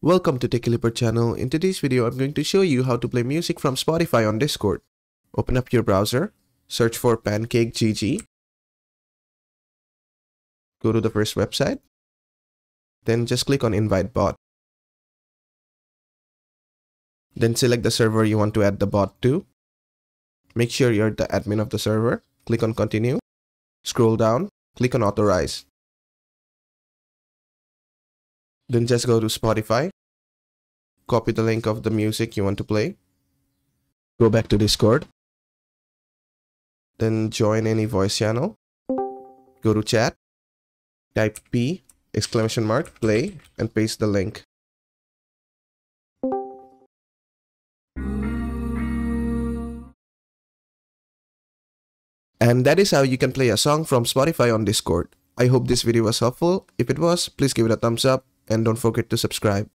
Welcome to TechClipper channel. In today's video, I'm going to show you how to play music from Spotify on Discord. Open up your browser, search for PancakeGG, go to the first website, then just click on invite bot. Then select the server you want to add the bot to. Make sure you're the admin of the server. Click on continue. Scroll down, click on authorize. Then just go to Spotify. Copy the link of the music you want to play. Go back to Discord. Then join any voice channel. Go to chat. Type P exclamation mark play and paste the link. And that is how you can play a song from Spotify on Discord. I hope this video was helpful. If it was, please give it a thumbs up and don't forget to subscribe.